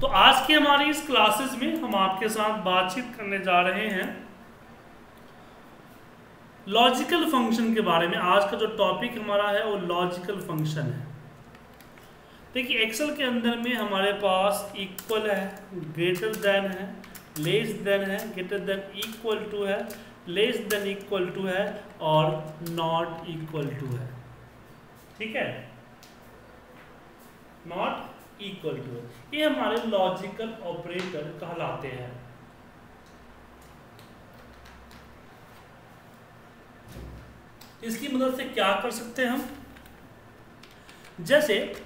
तो आज की हमारी इस क्लासेस में हम आपके साथ बातचीत करने जा रहे हैं लॉजिकल फ़ंक्शन के बारे में। आज का जो टॉपिक हमारा है, वो लॉजिकल फ़ंक्शन है। देखिए एक्सेल के अंदर में हमारे पास इक्वल है ग्रेटर देन है लेस देन है ग्रेटर देन इक्वल टू है लेस देन इक्वल टू है, और नॉट इक्वल टू है। ठीक है? नॉट इक्वल टू ये हमारे लॉजिकल ऑपरेटर कहलाते हैं। इसकी मदद से क्या कर सकते हैं हम? जैसे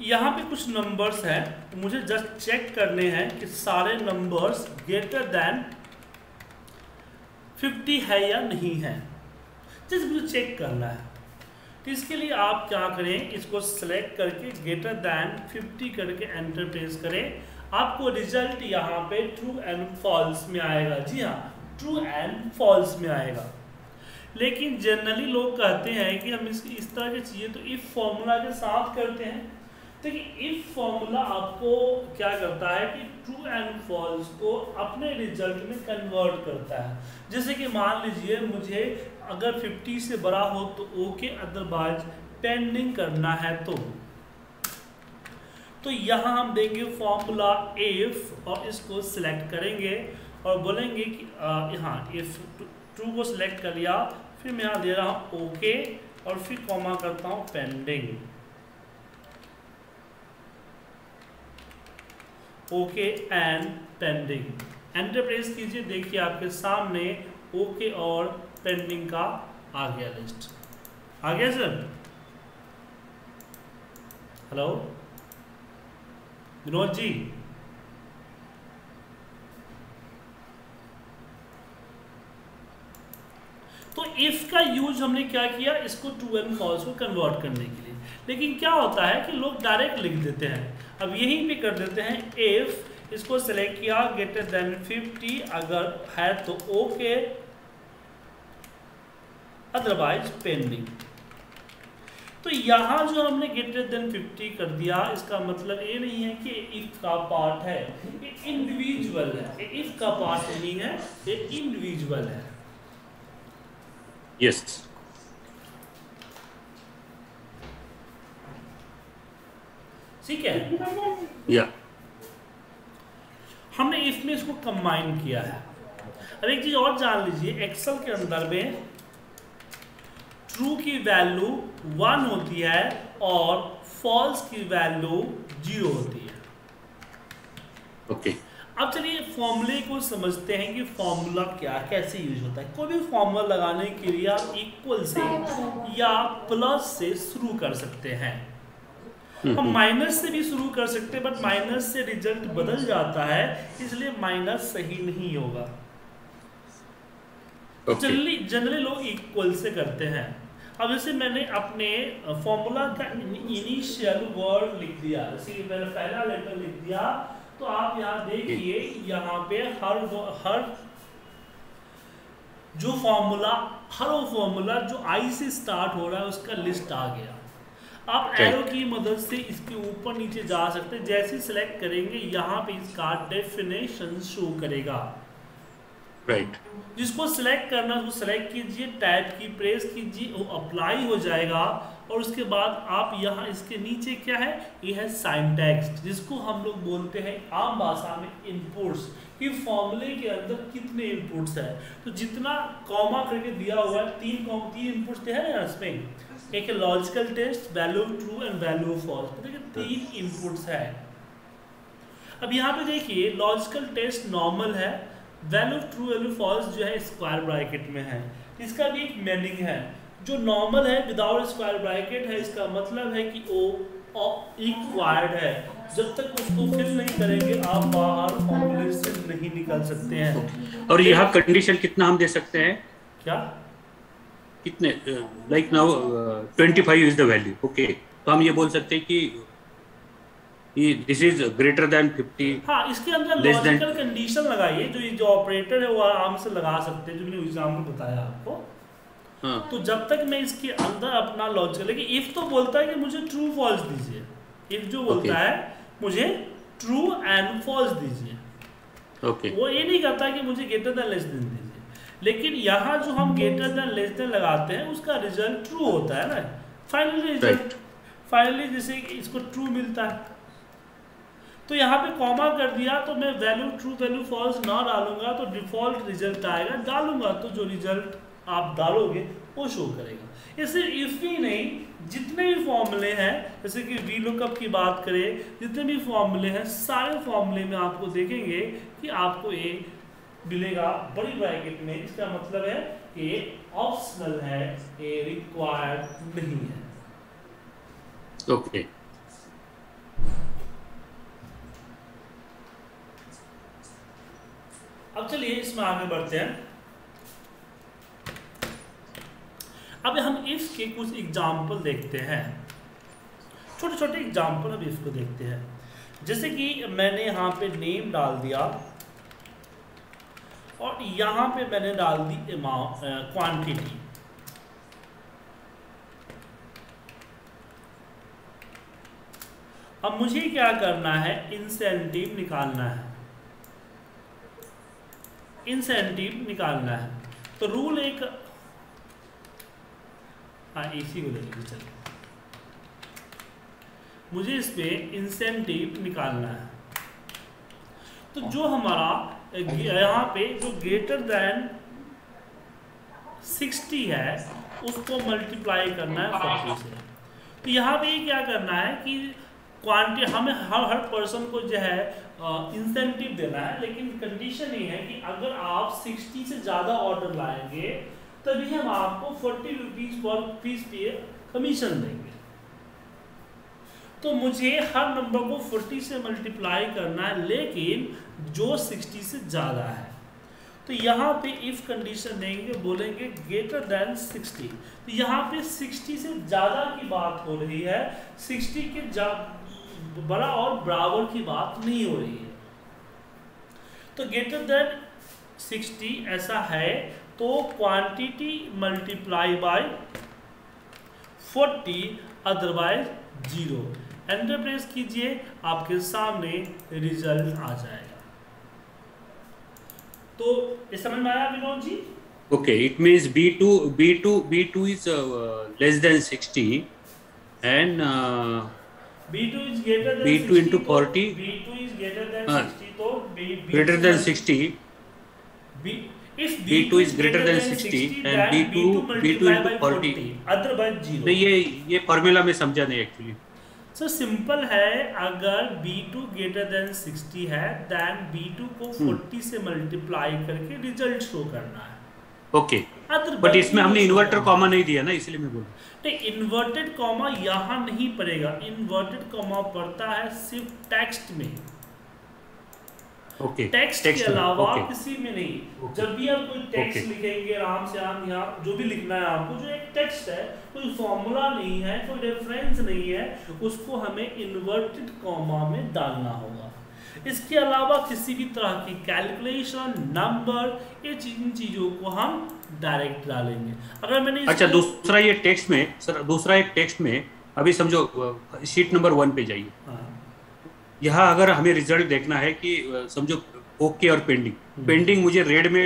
यहाँ पे कुछ नंबर्स हैं, मुझे जस्ट चेक करने हैं कि सारे नंबर्स ग्रेटर देन 50 है या नहीं है। जैसे मुझे चेक करना है। इसके लिए आप क्या करें? इसको सेलेक्ट करके ग्रेटर दैन 50 करके एंटर प्रेस करें। आपको रिज़ल्ट यहाँ पे ट्रू एंड फॉल्स में आएगा। जी हाँ ट्रू एंड फॉल्स में आएगा। लेकिन जनरली लोग कहते हैं कि हम इस इस तरह की चीज़ें तो इफ़ फॉर्मूला के साथ करते हैं। देखिए इफ़ फॉर्मूला आपको क्या करता है कि ट्रू एंड फॉल्स को अपने रिज़ल्ट में कन्वर्ट करता है। जैसे कि मान लीजिए मुझे अगर 50 से बड़ा हो तो ओके अदरवाइज़ पेंडिंग करना है तो। तो यहाँ हम देंगे फॉर्मूला इफ़ और इसको सिलेक्ट करेंगे और बोलेंगे कि यहाँ इफ़ ट्रू को सिलेक्ट कर लिया, फिर मैं यहाँ दे रहा हूँ ओके और फिर कॉमा करता हूँ pending okay and pending enter press कीजिए, देखिए आपके सामने ओके और पेंडिंग का आ गया लिस्ट आ गया सर हेलो विनोद जी? तो इफ़ का यूज़ हमने क्या किया? इसको टू एंड कॉल्स को कन्वर्ट करने के लिए। लेकिन क्या होता है कि लोग डायरेक्ट लिख देते हैं। अब यहीं पे कर देते हैं इफ़ इसको सेलेक्ट किया ग्रेटर देन 50 अगर है तो ओके अदरवाइज़ पेंडिंग तो यहाँ जो हमने ग्रेटर देन 50 कर दिया इसका मतलब ये नहीं है कि इफ़ का पार्ट है ये इंडिविजुअल है। इफ़ का पार्ट नहीं है ये इंडिविजुअल है। Yes yes. ठीक है? या yeah. हमने इसमें इसको कंबाइन किया है। अब एक चीज़ और जान लीजिए एक्सेल के अंदर में ट्रू की वैल्यू वन होती है और फॉल्स की वैल्यू ज़ीरो होती है। Okay okay. अब चलिए फॉर्मूले को समझते हैं कि फॉर्मूला क्या कैसे यूज़ होता है। कोई भी फॉर्मूला लगाने के लिए आप इक्वल से या प्लस से शुरू कर सकते हैं। हम माइनस से भी शुरू कर सकते हैं बट माइनस से रिज़ल्ट बदल जाता है इसलिए माइनस सही नहीं होगा। जनरली जनरली लोग इक्वल से करते हैं। अब जैसे मैंने अपने फॉर्मूला का इनिशियल वर्ड लिख दिया। जैसे मैंने पहला लेटर लिख दिया तो आप यहाँ देखिए यहाँ पे हर हर जो फॉर्मूला हर वो फॉर्मूला जो आई से स्टार्ट हो रहा है उसका लिस्ट आ गया। आप एरो की मदद से इसके ऊपर नीचे जा सकते हैं। जैसे सिलेक्ट करेंगे यहाँ पे इसका डेफिनेशन शो करेगा। राइट. जिसको सिलेक्ट करना उसको सिलेक्ट कीजिए टाइप की प्रेस कीजिए, वो अप्लाई हो जाएगा। और उसके बाद आप यहाँ इसके नीचे क्या है? ये है साइन टेक्स्ट जिसको हम लोग बोलते हैं आम भाषा में इनपुट्स कि फॉर्मूले के अंदर कितने इनपुट्स है। तो जितना कॉमा करके दिया हुआ है, तीन कॉम तीन इनपुट्स है ना इसमें? एक है logical test value true and value false तो देखिए, तीन इनपुट्स है। अब यहाँ पे देखिए लॉजिकल टेस्ट नॉर्मल है। वैल्यू ट्रू वैल्यू फॉल्स जो है स्क्वायर ब्रैकेट में है। इसका भी एक मीनिंग है। जो नॉर्मल है विदाउट स्क्वायर ब्रैकेट है इसका मतलब है कि वो इक्वायर्ड है। जब तक उसको फिल नहीं करेंगे आप बाहर फॉर्मूले से नहीं निकल सकते हैं। और यहाँ कंडीशन कितना हम दे सकते हैं? क्या? कितने like now 25 is the value okay तो हम ये बोल सकते हैं कि दिस इज़ ग्रेटर देन 50 हाँ इसके अंदर लॉजिकल कंडीशन लगाइए जो जो ऑपरेटर है वो आराम से लगा सकते हैं जो मैंने एग्जांपल बताया आपको। हाँ। तो जब तक मैं इसके अंदर अपना लॉजिकल लेकिन इफ़ तो बोलता है कि मुझे ट्रू फॉल्स दीजिए। इफ़ जो बोलता Okay. है मुझे ट्रू एंड फॉल्स दीजिए। ओके वो ये नहीं करता कि मुझे ग्रेटर देन लेस देन दीजिए। लेकिन यहाँ जो हम ग्रेटर देन लेस देन लगाते हैं उसका रिज़ल्ट ट्रू होता है ना फाइनली रिज़ल्ट फाइनली जैसे इसको ट्रू मिलता है। तो यहाँ पे कॉमा कर दिया तो मैं वैल्यू ट्रू वैल्यू फॉल्स ना डालूँगा तो डिफ़ॉल्ट रिज़ल्ट आएगा, डालूँगा तो जो रिज़ल्ट आप डालोगे, वो शो करेगा। ये सिर्फ़ इफ़ ही नहीं, जितने भी फॉर्मूले हैं, जैसे कि वी लुकअप की बात करें, जितने भी फॉर्मूले हैं, सारे फॉर्मूले में आपको देखेंगे कि आपको ये मिलेगा, बड़ी ब्रैकेट में इसका मतलब है कि ऑप्शनल है ये रिक्वायर्ड नहीं है। ओके अब चलिए इसमें आगे बढ़ते हैं। अब हम इफ़ के कुछ एग्ज़ाम्पल देखते हैं। छोटे छोटे एग्ज़ाम्पल अब इफ़ को देखते हैं। जैसे कि मैंने यहाँ पे नेम डाल दिया और यहाँ पे मैंने डाल दी क्वांटिटी अब मुझे क्या करना है? इंसेंटिव निकालना है। इंसेंटिव निकालना है। तो रूल एक हाँ इसी को लीजिए चलिए मुझे इसमें इंसेंटिव निकालना है। तो जो हमारा, यहाँ पे जो ग्रेटर देन 60 है, उसको मल्टीप्लाई करना है फोर्टी से। तो यहाँ पे क्या करना है कि क्वांटिटी, हमें हर हर पर्सन को जो है इंसेंटिव देना है, लेकिन कंडीशन ये है कि अगर आप 60 से ज़्यादा ऑर्डर लाएँगे, तभी हम आपको फोर्टी रुपीज़ पर पीस पे कमीशन देंगे। तो मुझे हर नंबर को 40 से मल्टीप्लाई करना है, लेकिन जो 60 से ज़्यादा है। तो यहाँ पे इफ़ कंडीशन देंगे, बोलेंगे ग्रेटर देन 60 तो यहाँ पे 60 से ज़्यादा की बात हो रही है 60 के बड़ा और बराबर की बात नहीं हो रही है। तो ग्रेटर देन 60 ऐसा है तो quantity multiply by 40 otherwise zero enter press कीजिए आपके सामने रिज़ल्ट आ जाएगा। तो ये समझ में आया Vinod ji? Okay it means b2 b2 b2 is uh, less than 60 and uh, b2 is greater than b2 60 into तो 40 b2 is greater than हाँ, 60 तो b, b greater than 60 b if B2 B2 is greater than 60 and then B2 B2 into by 40 otherwise तो zero ये ये formula में समझा नहीं actually so simple है अगर b2 greater than 60 है then b2 को हम्म। 40 से मल्टीप्लाई करके रिज़ल्ट शो करना है ओके बट इसमें हमने इन्वर्टर कॉमा नहीं दिया ना इसलिए मैं बोल नहीं इन्वर्टेड कॉमा यहाँ नहीं पड़ेगा। इन्वर्टेड कॉमा पड़ता है सिर्फ़ टेक्स्ट में। ओके टेक्स्ट के अलावा किसी में नहीं। Okay. जब भी आप कोई टेक्स्ट Okay. लिखेंगे राम से राम यहाँ जो भी लिखना है आपको जो एक टेक्स्ट है कोई फॉर्मूला नहीं है कोई रेफरेंस नहीं है उसको हमें इन्वर्टेड कॉमा में डालना होगा। इसके अलावा किसी भी तरह की कैलकुलेशन नंबर ये इन चीज़ों को हम डायरेक्ट डालेंगे। अगर मैंने अच्छा दूसरा ये टेक्स्ट में सर दूसरा एक टेक्स्ट में अभी समझो शीट नंबर वन पे जाइए। हाँ, यहाँ अगर हमें रिज़ल्ट देखना है कि समझो ओके और पेंडिंग हम्म। पेंडिंग मुझे रेड में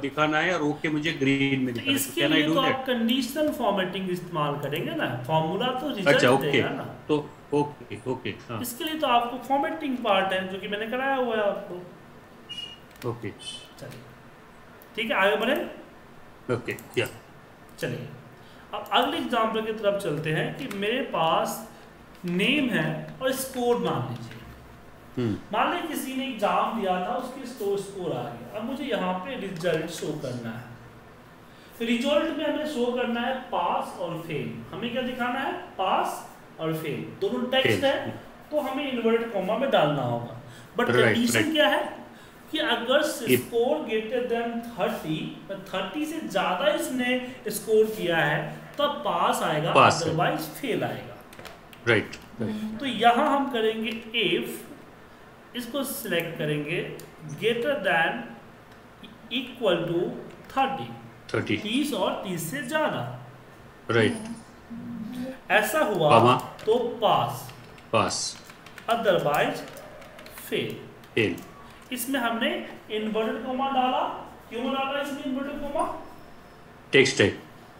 दिखाना है और ओके मुझे ग्रीन में दिखाना है। इसके लिए तो आप कंडीशनल फॉर्मेटिंग इस्तेमाल करेंगे ना। फॉर्मूला तो रिज़ल्ट अच्छा ओके देगा ना। तो ओके ओके हाँ। इसके लिए तो आपको फॉर्मेटिंग पार्ट है जो कि मैंने कराया हुआ है आपको। ओके। चलिए। ठीक है आगे बढ़े। ओके या। चलिए। अब अगले एग्ज़ाम्पल की तरफ़ चलते हैं कि मेरे पास नेम है और स्कोर मान लीजिए। हम्म। मान लीजिए किसी ने एग्ज़ाम दिया था उसकी स्कोर स्कोर आ गया। अब मुझे यहाँ पे रिज़ल्ट शो करना है। रिज़ल्ट में हमें शो करना है पास और फेल हमें क्या दिखाना है? पास और फेल दोनों टेक्स्ट है तो हमें इन्वर्टेड कॉमा में डालना होगा. बट कंडीशन क्या है? कि अगर स्कोर ग्रेटर देन 30 30 से ज़्यादा इसने स्कोर किया है तब पास आएगा अदरवाइज़ फेल आएगा राइट right, right. तो यहाँ हम करेंगे इफ़ इसको सिलेक्ट करेंगे greater than equal to thirty thirty तीस और तीस से ज़्यादा. राइट ऐसा हुआ. तो pass. Pass. Otherwise fail. Fail. इसमें हमने इन्वर्टेड कोमा डाला। क्यों डाला इसमें इन्वर्टेड कोमा? टेक्स्ट है।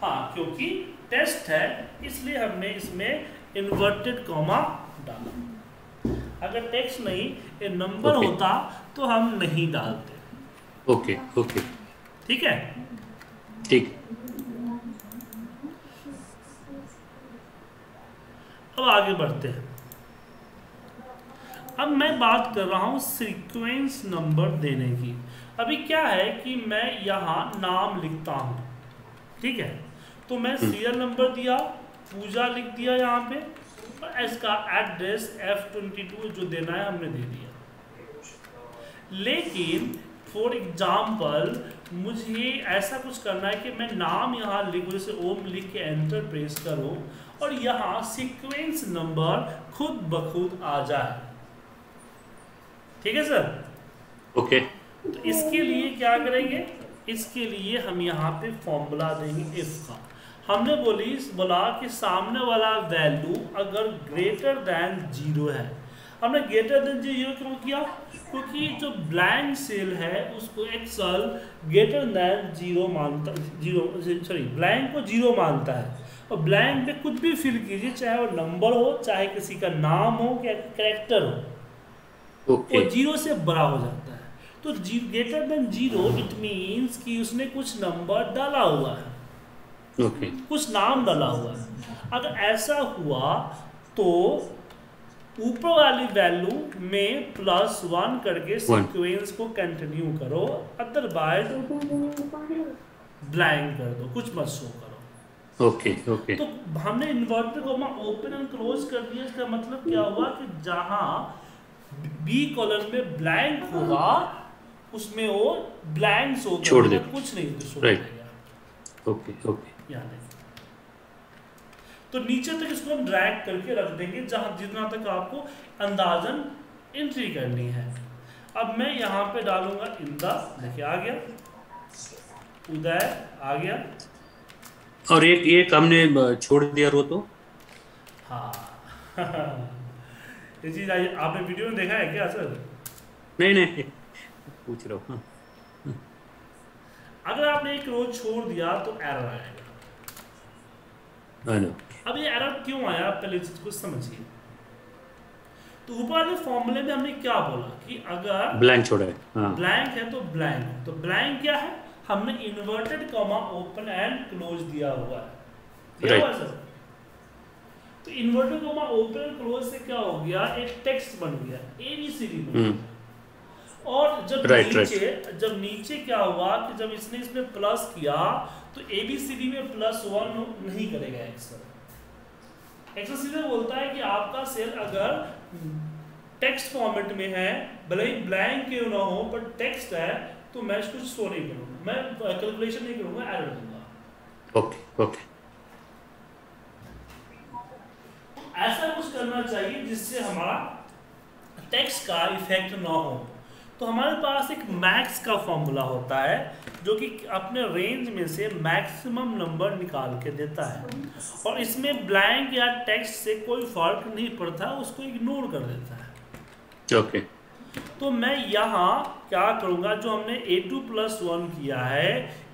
हाँ क्योंकि टेस्ट है इसलिए हमने इसमें इन्वर्टेड कॉमा डाला। अगर टेक्स्ट नहीं ये नंबर Okay. होता तो हम नहीं डालते। Okay okay. ठीक है? ठीक। अब आगे बढ़ते हैं। अब मैं बात कर रहा हूँ सीक्वेंस नंबर देने की। अभी क्या है कि मैं यहाँ नाम लिखता हूँ ठीक है? तो मैं सीरियल नंबर दिया पूजा लिख दिया यहाँ पे और इसका एड्रेस एफ़ ट्वेंटी टू जो देना है हमने दे दिया। लेकिन फॉर एग्ज़ाम्पल मुझे ऐसा कुछ करना है कि मैं नाम यहाँ लिखूँ जैसे ओम लिख के एंटर प्रेस करो और यहाँ सीक्वेंस नंबर खुद ब खुद आ जाए। ठीक है सर ओके तो इसके लिए क्या करेंगे? इसके लिए हम यहाँ पे फॉर्मूला देंगे इफ़ का हमने बोली बोला कि सामने वाला वैल्यू अगर ग्रेटर देन ज़ीरो है। हमने ग्रेटर देन ज़ीरो क्यों किया? क्योंकि जो ब्लैंक सेल है उसको एक्सल ग्रेटर देन ज़ीरो मानता ज़ीरो सॉरी ब्लैंक को ज़ीरो मानता है। और ब्लैंक पे कुछ भी फिल कीजिए चाहे वो नंबर हो चाहे किसी का नाम हो या करेक्टर हो ओके वो ज़ीरो से बड़ा हो जाता है। तो greater than zero it means कि उसने कुछ नंबर डाला हुआ है। ओके कुछ नाम डाला हुआ है। अगर ऐसा हुआ तो ऊपर वाली वैल्यू में प्लस वन करके. सीक्वेंस को कंटिन्यू करो अदरवाइज़ ब्लैंक कर दो कुछ मत शो करो। ओके ओके तो हमने इन्वर्टर को ओपन एंड क्लोज कर दिया इसका मतलब क्या हुआ कि जहाँ बी कॉलम में ब्लैंक होगा उसमें वो ब्लैंक शो छोड़ दे। कुछ नहीं Right. ओके ओके याद है। तो नीचे तक इसको हम ड्रैग करके रख देंगे जहाँ जितना तक आपको अंदाजन एंट्री करनी है। अब मैं यहाँ पे डालूँगा इंदा देखिए आ गया। उदय आ गया। और एक एक हमने छोड़ दिया रो तो। हाँ। ये चीज़ आपने वीडियो में देखा है क्या सर? नहीं नहीं पूछ रहा हूँ। अगर आपने एक रोज छोड़ दिया तो एरर आएगा। अब ये एरर क्यों आया? आप पहले चीज़ को समझिए। तो ऊपर वाले फॉर्मूले में हमने क्या बोला कि अगर ब्लैंक छोड़ा है हाँ। ब्लैंक है तो ब्लैंक तो ब्लैंक क्या है? हमने inverted comma open and close दिया हुआ है। सर तो inverted comma open and close से क्या हो गया? एक टेक्स्ट बन गया एबीसीडी बन। गया। और जब Right, नीचे right. जब नीचे क्या हुआ कि जब इसने इसमें प्लस किया तो एबीसीडी में प्लस वन नहीं करेगा एक्सेल एक्सेल सीधे बोलता है कि आपका सेल अगर टेक्स्ट फॉर्मेट में है भले ही ब्लैंक क्यों ना हो पर टेक्स्ट है तो मैं इसको शो नहीं करूँगा। मैं कैलकुलेशन नहीं करूँगा एरर दूँगा। ओके ओके ऐसा कुछ करना चाहिए जिससे हमारा टेक्स्ट का इफ़ेक्ट ना हो। तो हमारे पास एक मैक्स का फॉर्मूला होता है जो कि अपने रेंज में से मैक्सिमम नंबर निकाल के देता है। और इसमें ब्लैंक या टेक्स्ट से कोई फ़र्क नहीं पड़ता उसको इग्नोर कर देता है। ओके तो मैं यहाँ क्या करूँगा? जो हमने ए टू प्लस वन किया है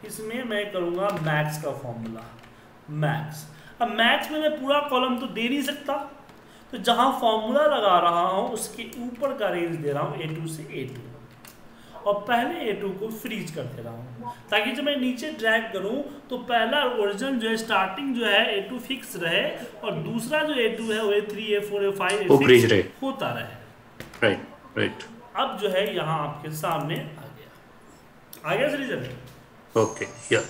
इसमें मैं करूँगा मैक्स का फॉर्मूला मैक्स अब मैक्स में मैं पूरा कॉलम तो दे नहीं सकता। तो जहाँ फॉर्मूला लगा रहा हूँ उसके ऊपर का रेंज दे रहा हूँ ए टू से ए टू और पहले ए टू को फ्रीज कर दे रहा हूँ। ताकि जब मैं नीचे ड्रैग करूँ तो पहला ओरिजिनल जो है स्टार्टिंग जो है ए टू फिक्स रहे और दूसरा जो ए टू है वो A three A four A five. होता रहे। राइट राइट अब जो है यहाँ आपके सामने आ गया। आ गया sir result okay yeah.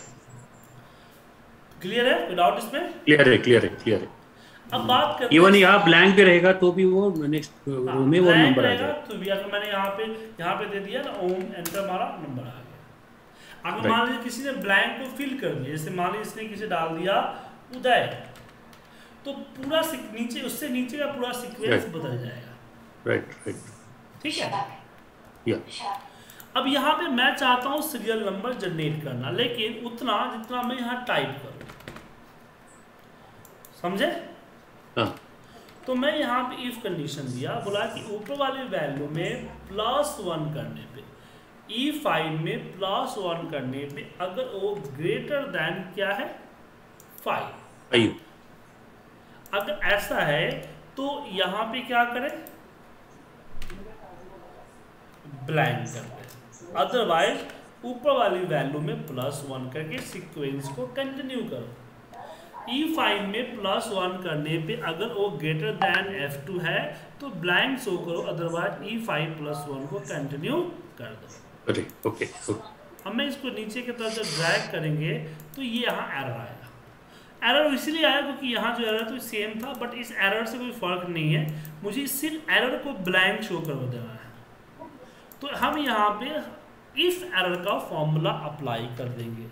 Clear है? विदाउट इसमें? क्लियर है क्लियर है क्लियर है। अब बात करते इवन हैं- यहाँ ब्लैंक पे रहेगा तो भी वो नेक्स्ट हाँ, रो में वो नंबर आ जाएगा। तो भी अगर मैंने यहाँ पे यहाँ पे दे दिया ना ओम एंटर मारा नंबर आ गया। अगर मान लीजिए किसी ने ब्लैंक को फिल कर दिया जैसे मान लीजिए इसने किसी डाल दिया उदय तो पूरा नीचे उससे नीचे का पूरा सीक्वेंस बदल जाएगा। राइट राइट ठीक है? या अब यहाँ पे मैं चाहता हूँ सीरियल नंबर जनरेट करना लेकिन उतना जितना मैं यहाँ टाइप करूँ। समझे? हाँ। तो मैं यहाँ पे इफ़ कंडीशन दिया बोला कि ऊपर वाले वैल्यू में प्लस वन करने पे ई फाइव में प्लस वन करने पे अगर वो ग्रेटर देन क्या है? फाइव अगर ऐसा है तो यहाँ पे क्या करें? ब्लैंक कर दें अदरवाइज़ ऊपर वाली वैल्यू में प्लस वन करके सीक्वेंस को कंटिन्यू करो। ई e फाइव में प्लस वन करने पे अगर वो ग्रेटर दैन एफ़ टू है तो ब्लैंक शो करो otherwise E five plus one को कंटिन्यू कर दो। ओके ओके हम इसको नीचे की तरफ़ जब ड्रैग करेंगे तो ये यहाँ एरर आएगा। एरर इसलिए आया क्योंकि यहाँ जो एरर तो सेम था बट इस एरर से कोई फ़र्क नहीं है। मुझे सिर्फ़ एरर को ब्लैंक शो कर देना है। तो हम यहाँ पे इफ़ एरर का फॉर्मूला अप्लाई कर देंगे।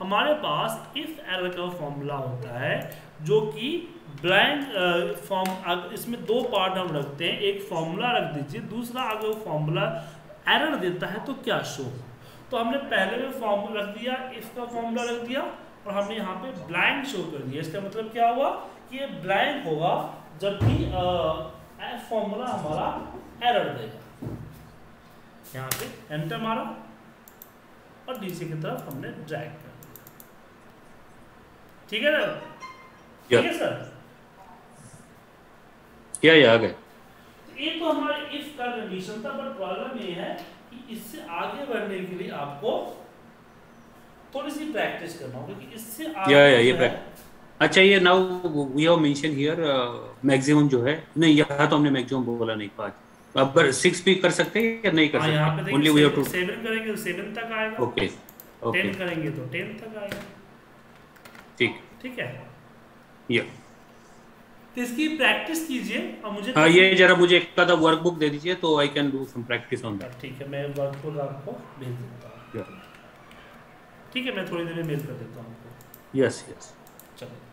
हमारे पास इफ़ एरर का फॉर्मूला होता है, जो कि ब्लैंक फॉर्म इसमें दो पार्ट हम रखते हैं। एक फॉर्मूला रख दीजिए, दूसरा अगर वो फॉर्मूला एरर देता है तो क्या शो तो हमने पहले में फॉर्मूला रख दिया इफ़ का फॉर्मूला रख दिया और हमने यहाँ पे ब्लैंक शो कर दिया। इसका मतलब क्या हुआ कि ये ब्लैंक होगा, जबकि फॉर्मूला हमारा एरर देगा। यहाँ पे एंटर मारा और नीचे की तरफ़ हमने ड्रैग कर ठीक है ना? ठीक है सर क्या ये आ गए। ये तो हमारे इफ़ का कंडीशन था बट प्रॉब्लम ये है कि इससे आगे बढ़ने के लिए आपको थोड़ी सी प्रैक्टिस करना होगा कि इससे आगे या या ये अच्छा ये now we have mention here maximum जो है। नहीं यहाँ तो हमने मैक्सिमम बोला नहीं पाँच। अब सिक्स भी कर सकते हैं या नहीं कर हाँ, सकते? Only we have to seven करेंगे तो सेवन तक आएगा। ओके ओके टेन करेंगे तो टेन तक आएगा। ठीक। ठीक है? या तो इसकी प्रैक्टिस कीजिए और मुझे हाँ ये जरा मुझे एक आधा वर्कबुक दे दीजिए तो I can do some practice on that ठीक है मैं वर्कबुक आपको भेज देता हूँ। ठीक है मैं थोड़ी देर में मेल कर देता हूँ आपको। यस यस चलो।